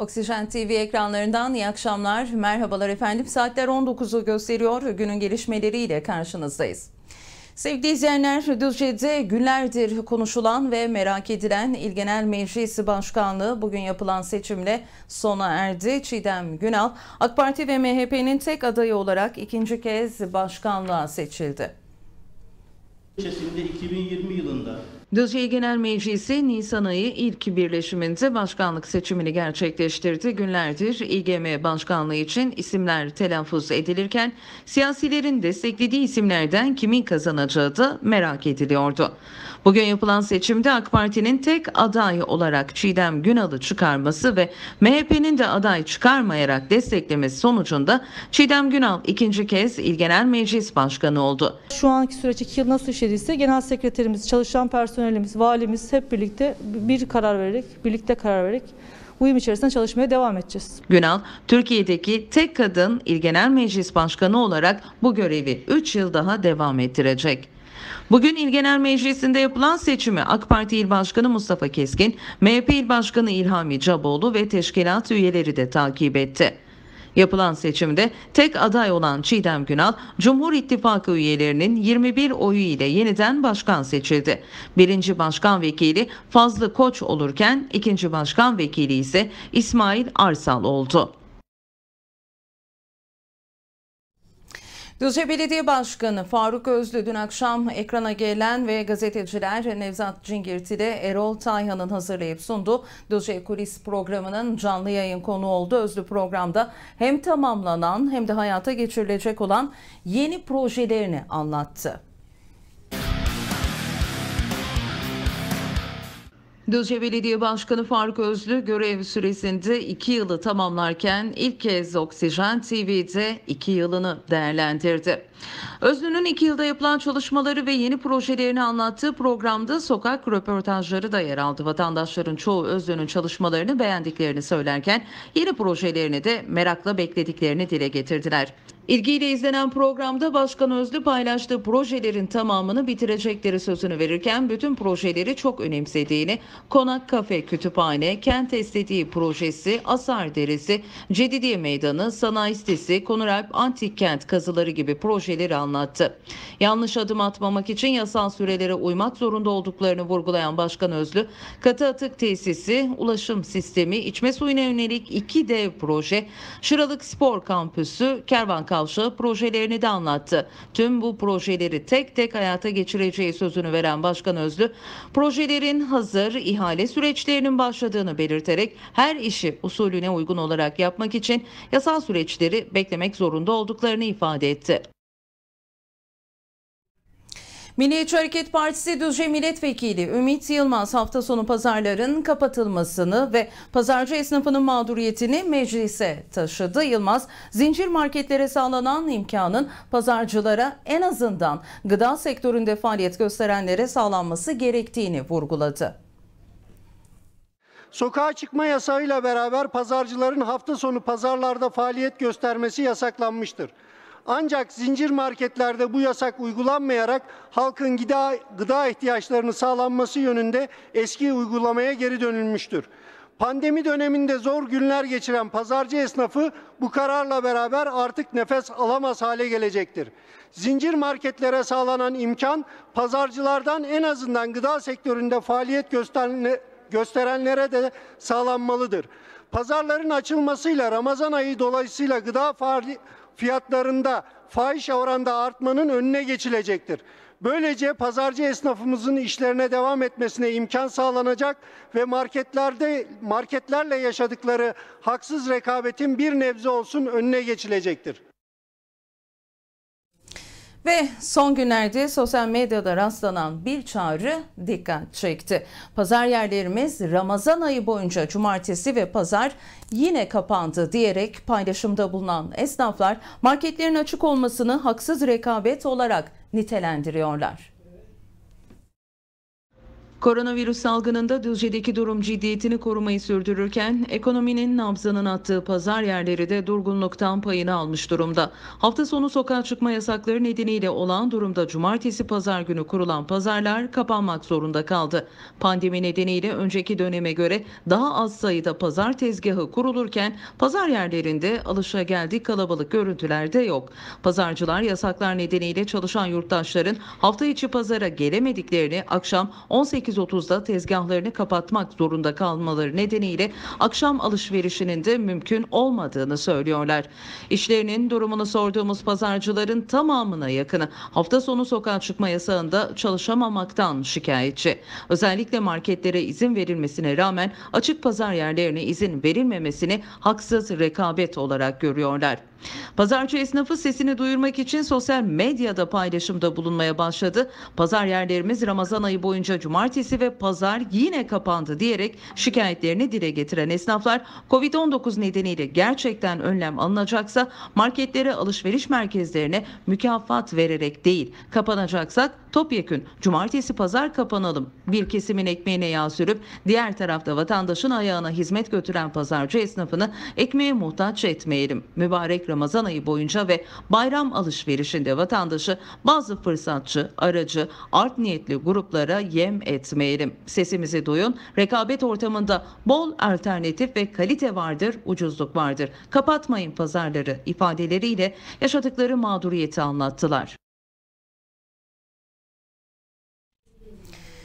Oksijen TV ekranlarından iyi akşamlar. Merhabalar efendim. Saatler 19'u gösteriyor. Günün gelişmeleriyle karşınızdayız. Sevgili izleyenler, Düzce'de günlerdir konuşulan ve merak edilen İl Genel Meclisi Başkanlığı bugün yapılan seçimle sona erdi. Çiğdem Günal, AK Parti ve MHP'nin tek adayı olarak ikinci kez başkanlığa seçildi. İlçesinde 2020 yılında Düzce Genel Meclisi Nisan ayı ilk birleşiminde başkanlık seçimini gerçekleştirdi. Günlerdir İGM başkanlığı için isimler telaffuz edilirken siyasilerin desteklediği isimlerden kimin kazanacağı da merak ediliyordu. Bugün yapılan seçimde AK Parti'nin tek aday olarak Çiğdem Günal'ı çıkarması ve MHP'nin de aday çıkarmayarak desteklemesi sonucunda Çiğdem Günal ikinci kez İl Genel Meclis Başkanı oldu. Şu anki süreç iki yıl nasıl işlediyse genel sekreterimiz, çalışan personelimiz, valimiz hep birlikte bir karar vererek, birlikte karar vererek uyum içerisinde çalışmaya devam edeceğiz. Günal, Türkiye'deki tek kadın İl Genel Meclis Başkanı olarak bu görevi 3 yıl daha devam ettirecek. Bugün İl Genel Meclisi'nde yapılan seçimi AK Parti İl Başkanı Mustafa Keskin, MHP İl Başkanı İlhami Caboğlu ve teşkilat üyeleri de takip etti. Yapılan seçimde tek aday olan Çiğdem Günal, Cumhur İttifakı üyelerinin 21 oyu ile yeniden başkan seçildi. Birinci başkan vekili Fazlı Koç olurken ikinci başkan vekili ise İsmail Arsal oldu. Düzce Belediye Başkanı Faruk Özlü dün akşam ekrana gelen ve gazeteciler Nevzat Cingirti ile Erol Tayhan'ın hazırlayıp sunduğu Düzce Kulis programının canlı yayın konu oldu. Özlü programda hem tamamlanan hem de hayata geçirilecek olan yeni projelerini anlattı. Düzce Belediye Başkanı Faruk Özlü görev süresinde 2 yılı tamamlarken ilk kez Oksijen TV'de 2 yılını değerlendirdi. Özlü'nün 2 yılda yapılan çalışmaları ve yeni projelerini anlattığı programda sokak röportajları da yer aldı. Vatandaşların çoğu Özlü'nün çalışmalarını beğendiklerini söylerken yeni projelerini de merakla beklediklerini dile getirdiler. İlgiyle izlenen programda Başkan Özlü paylaştığı projelerin tamamını bitirecekleri sözünü verirken bütün projeleri çok önemsediğini, Konak Kafe Kütüphane, Kent Estetiği Projesi, Asar Deresi, Cedidiye Meydanı, Sanayi Sitesi, Konuralp Antik Kent kazıları gibi projeleri anlattı. Yanlış adım atmamak için yasal sürelere uymak zorunda olduklarını vurgulayan Başkan Özlü, katı atık tesisi, ulaşım sistemi, içme suyuna yönelik iki dev proje, Şıralık Spor Kampüsü, Kervan Kavşağı projelerini de anlattı. Tüm bu projeleri tek tek hayata geçireceği sözünü veren Başkan Özlü, projelerin hazır ihale süreçlerinin başladığını belirterek her işi usulüne uygun olarak yapmak için yasal süreçleri beklemek zorunda olduklarını ifade etti. Milliyetçi Hareket Partisi Düzce Milletvekili Ümit Yılmaz hafta sonu pazarların kapatılmasını ve pazarcı esnafının mağduriyetini meclise taşıdı. Yılmaz, zincir marketlere sağlanan imkanın pazarcılara en azından gıda sektöründe faaliyet gösterenlere sağlanması gerektiğini vurguladı. Sokağa çıkma yasağıyla beraber pazarcıların hafta sonu pazarlarda faaliyet göstermesi yasaklanmıştır. Ancak zincir marketlerde bu yasak uygulanmayarak halkın gıda, gıda ihtiyaçlarını sağlanması yönünde eski uygulamaya geri dönülmüştür. Pandemi döneminde zor günler geçiren pazarcı esnafı bu kararla beraber artık nefes alamaz hale gelecektir. Zincir marketlere sağlanan imkan pazarcılardan en azından gıda sektöründe faaliyet gösterenlere de sağlanmalıdır. Pazarların açılmasıyla Ramazan ayı dolayısıyla gıda faaliyeti fiyatlarında fahiş oranda artmanın önüne geçilecektir. Böylece pazarcı esnafımızın işlerine devam etmesine imkan sağlanacak ve marketlerde marketlerle yaşadıkları haksız rekabetin bir nebze olsun önüne geçilecektir. Ve son günlerde sosyal medyada rastlanan bir çağrı dikkat çekti. Pazar yerlerimiz Ramazan ayı boyunca cumartesi ve pazar yine kapandı diyerek paylaşımda bulunan esnaflar marketlerin açık olmasını haksız rekabet olarak nitelendiriyorlar. Koronavirüs salgınında Düzce'deki durum ciddiyetini korumayı sürdürürken ekonominin nabzının attığı pazar yerleri de durgunluktan payını almış durumda. Hafta sonu sokağa çıkma yasakları nedeniyle olan durumda cumartesi pazar günü kurulan pazarlar kapanmak zorunda kaldı. Pandemi nedeniyle önceki döneme göre daha az sayıda pazar tezgahı kurulurken pazar yerlerinde alışageldik kalabalık görüntüler de yok. Pazarcılar yasaklar nedeniyle çalışan yurttaşların hafta içi pazara gelemediklerini akşam 18.30'da tezgahlarını kapatmak zorunda kalmaları nedeniyle akşam alışverişinin de mümkün olmadığını söylüyorlar. İşlerinin durumunu sorduğumuz pazarcıların tamamına yakını hafta sonu sokağa çıkma yasağında çalışamamaktan şikayetçi. Özellikle marketlere izin verilmesine rağmen açık pazar yerlerine izin verilmemesini haksız rekabet olarak görüyorlar. Pazarcı esnafı sesini duyurmak için sosyal medyada paylaşımda bulunmaya başladı. Pazar yerlerimiz Ramazan ayı boyunca cumartesi ve pazar yine kapandı diyerek şikayetlerini dile getiren esnaflar Covid-19 nedeniyle gerçekten önlem alınacaksa marketlere alışveriş merkezlerine mükafat vererek değil kapanacaksak topyekün cumartesi pazar kapanalım. Bir kesimin ekmeğine yağ sürüp diğer tarafta vatandaşın ayağına hizmet götüren pazarcı esnafını ekmeğe muhtaç etmeyelim. Mübarek Ramazan ayı boyunca ve bayram alışverişinde vatandaşı bazı fırsatçı, aracı, art niyetli gruplara yem etmeyelim. Sesimizi duyun. Rekabet ortamında bol alternatif ve kalite vardır, ucuzluk vardır. Kapatmayın pazarları ifadeleriyle yaşadıkları mağduriyeti anlattılar.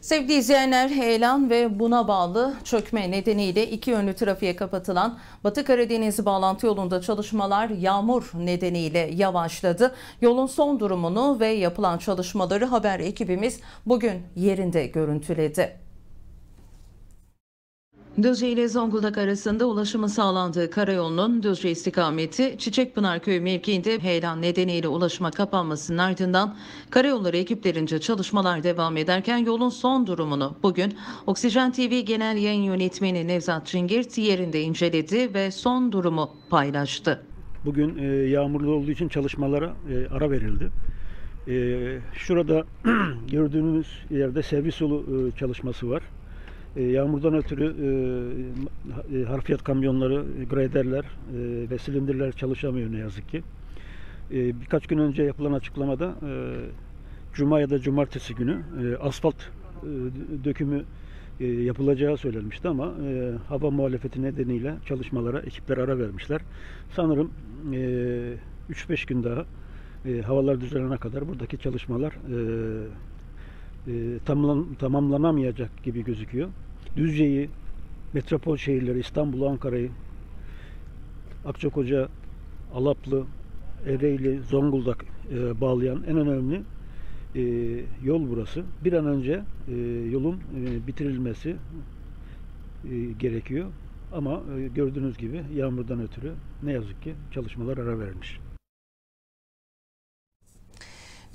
Sevgili izleyenler, heyelan ve buna bağlı çökme nedeniyle iki yönlü trafiğe kapatılan Batı Karadeniz bağlantı yolunda çalışmalar yağmur nedeniyle yavaşladı. Yolun son durumunu ve yapılan çalışmaları haber ekibimiz bugün yerinde görüntüledi. Düzce ile Zonguldak arasında ulaşımı sağlandığı karayolunun Düzce istikameti Çiçekpınar Köyü mevkiinde heyelan nedeniyle ulaşıma kapanmasının ardından karayolları ekiplerince çalışmalar devam ederken yolun son durumunu bugün Oksijen TV Genel Yayın Yönetmeni Nevzat Cingir yerinde inceledi ve son durumu paylaştı. Bugün e, yağmurlu olduğu için çalışmalara e, ara verildi. E, şurada gördüğünüz yerde servis yolu e, çalışması var. E, yağmurdan ötürü e, harfiyat kamyonları, graderler e, ve silindirler çalışamıyor ne yazık ki. E, birkaç gün önce yapılan açıklamada e, Cuma ya da Cumartesi günü e, asfalt e, dökümü e, yapılacağı söylenmişti ama e, hava muhalefeti nedeniyle çalışmalara ekipler ara vermişler. Sanırım e, 3-5 gün daha e, havalar düzelene kadar buradaki çalışmalar e, e, tamamlan, tamamlanamayacak gibi gözüküyor. Düzce'yi, metropol şehirleri İstanbul, Ankara'yı, Akçakoca, Alaplı, Ereğli, Zonguldak e, bağlayan en önemli e, yol burası. Bir an önce e, yolun e, bitirilmesi e, gerekiyor. Ama e, gördüğünüz gibi yağmurdan ötürü ne yazık ki çalışmalar ara verilmiş.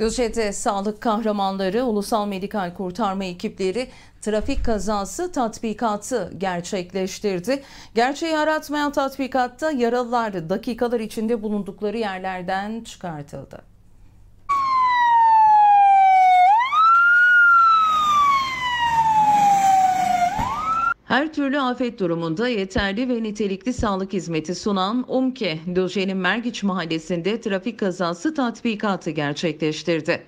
Düzce'de sağlık kahramanları, ulusal medikal kurtarma ekipleri trafik kazası tatbikatı gerçekleştirdi. Gerçeği aratmayan tatbikatta yaralılar dakikalar içinde bulundukları yerlerden çıkartıldı. Her türlü afet durumunda yeterli ve nitelikli sağlık hizmeti sunan UMKE, Düzce'nin Mergiç mahallesinde trafik kazası tatbikatı gerçekleştirdi.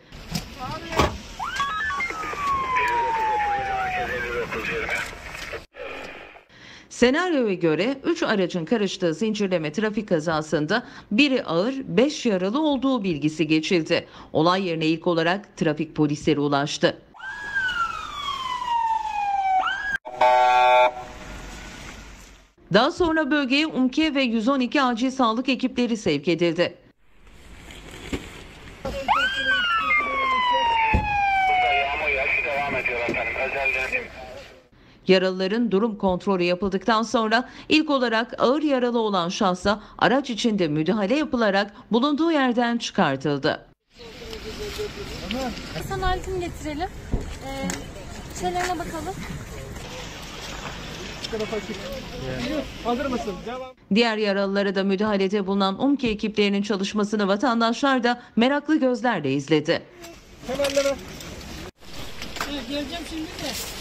Senaryoya göre 3 aracın karıştığı zincirleme trafik kazasında biri ağır 5 yaralı olduğu bilgisi geçildi. Olay yerine ilk olarak trafik polisleri ulaştı. Daha sonra bölgeye UMKE ve 112 acil sağlık ekipleri sevk edildi. Yaralıların durum kontrolü yapıldıktan sonra ilk olarak ağır yaralı olan şahsa araç içinde müdahale yapılarak bulunduğu yerden çıkartıldı. Sana aletini getirelim. Ee, şeylerine bakalım. Diğer yaralılara da müdahalede bulunan UMKE ekiplerinin çalışmasını vatandaşlar da meraklı gözlerle izledi. Geleceğim şimdi de.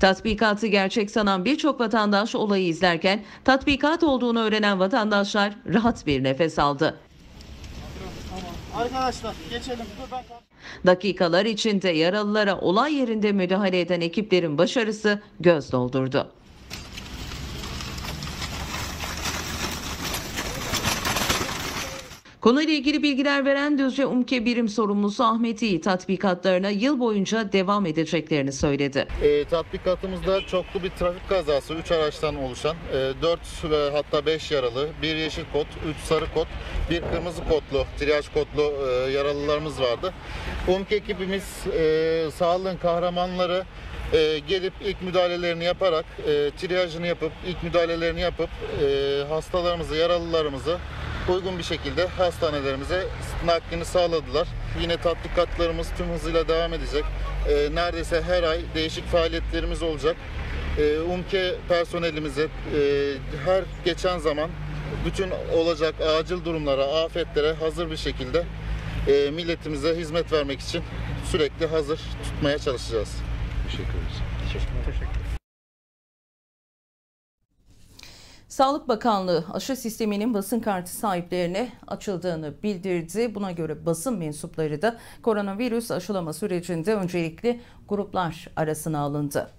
Tatbikatı gerçek sanan birçok vatandaş olayı izlerken tatbikat olduğunu öğrenen vatandaşlar rahat bir nefes aldı. Arkadaşlar geçelim. Dur ben Dakikalar içinde yaralılara olay yerinde müdahale eden ekiplerin başarısı göz doldurdu. Konuyla ilgili bilgiler veren Düzce UMKE birim sorumlusu Ahmet İyi tatbikatlarına yıl boyunca devam edeceklerini söyledi. E, tatbikatımızda çoklu bir trafik kazası 3 araçtan oluşan e, 4 ve hatta 5 yaralı, 1 yeşil kod, 3 sarı kod, 1 kırmızı kodlu, triyaj kodlu e, yaralılarımız vardı. UMK ekibimiz e, sağlığın kahramanları e, gelip ilk müdahalelerini yaparak, e, triyajını yapıp, ilk müdahalelerini yapıp e, hastalarımızı, yaralılarımızı uygun bir şekilde hastanelerimize naklini sağladılar. Yine tatbikatlarımız tüm hızıyla devam edecek. Ee, neredeyse her ay değişik faaliyetlerimiz olacak. Ee, UMKE personelimize e, her geçen zaman bütün olacak acil durumlara, afetlere hazır bir şekilde e, milletimize hizmet vermek için sürekli hazır tutmaya çalışacağız. Teşekkür ederiz. Sağlık Bakanlığı aşı sisteminin basın kartı sahiplerine açıldığını bildirdi. Buna göre basın mensupları da koronavirüs aşılama sürecinde öncelikli gruplar arasına alındı.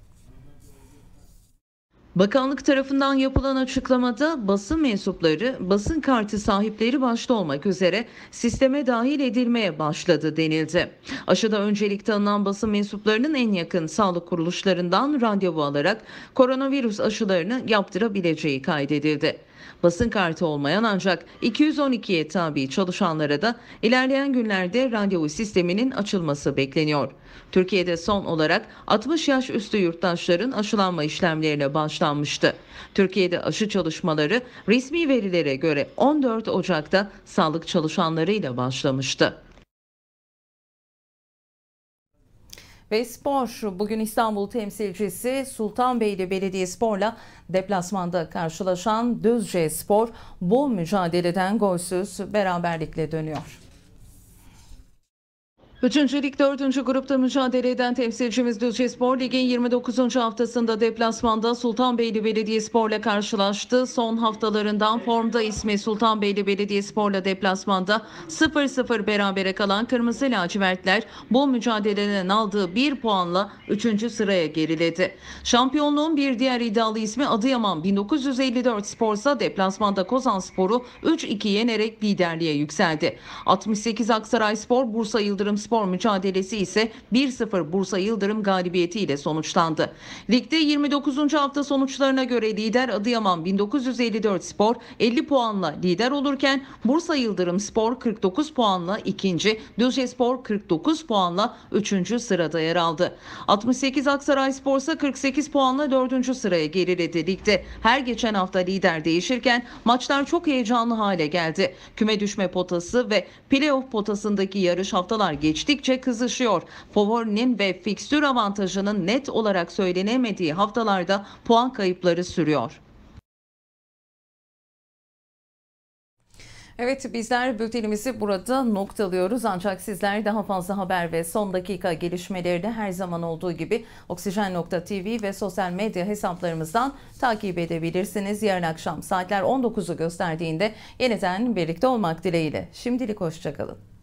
Bakanlık tarafından yapılan açıklamada basın mensupları, basın kartı sahipleri başta olmak üzere sisteme dahil edilmeye başladı denildi. Aşıda öncelik tanınan basın mensuplarının en yakın sağlık kuruluşlarından randevu alarak koronavirüs aşılarını yaptırabileceği kaydedildi. Basın kartı olmayan ancak 212'ye tabi çalışanlara da ilerleyen günlerde randevu sisteminin açılması bekleniyor. Türkiye'de son olarak 60 yaş üstü yurttaşların aşılanma işlemlerine başlanmıştı. Türkiye'de aşı çalışmaları resmi verilere göre 14 Ocak'ta sağlık çalışanlarıyla başlamıştı. Ve spor bugün İstanbul temsilcisi Sultanbeyli Belediyespor'la deplasmanda karşılaşan Düzce Spor bu mücadeleden golsüz beraberlikle dönüyor. Üçüncü lig dördüncü grupta mücadele eden temsilcimiz Düzce Spor Lig'in 29. haftasında deplasmanda Sultanbeyli Belediyespor'la karşılaştı. Son haftalarından formda ismi Sultanbeyli Belediyespor'la deplasmanda 0-0 berabere kalan Kırmızı Lacivertler bu mücadeleden aldığı bir puanla 3. sıraya geriledi. Şampiyonluğun bir diğer iddialı ismi Adıyaman 1954 Spor'sa deplasmanda Kozan Spor'u 3-2 yenerek liderliğe yükseldi. 68 Aksaray Spor Bursa Yıldırım Spor mücadelesi ise 1-0 Bursa Yıldırım galibiyetiyle sonuçlandı. Ligde 29. hafta sonuçlarına göre lider Adıyaman 1954 Spor 50 puanla lider olurken Bursa Yıldırım Spor 49 puanla ikinci, Düzce Spor 49 puanla 3. sırada yer aldı. 68 Aksaray Spor ise 48 puanla 4. sıraya geriledi. Ligde her geçen hafta lider değişirken maçlar çok heyecanlı hale geldi. Küme düşme potası ve playoff potasındaki yarış haftalar geçti geçtikçe kızışıyor. Favorinin ve fikstür avantajının net olarak söylenemediği haftalarda puan kayıpları sürüyor. Evet bizler bültenimizi burada noktalıyoruz ancak sizler daha fazla haber ve son dakika gelişmeleri her zaman olduğu gibi oksijen.tv ve sosyal medya hesaplarımızdan takip edebilirsiniz. Yarın akşam saatler 19'u gösterdiğinde yeniden birlikte olmak dileğiyle. Şimdilik hoşçakalın.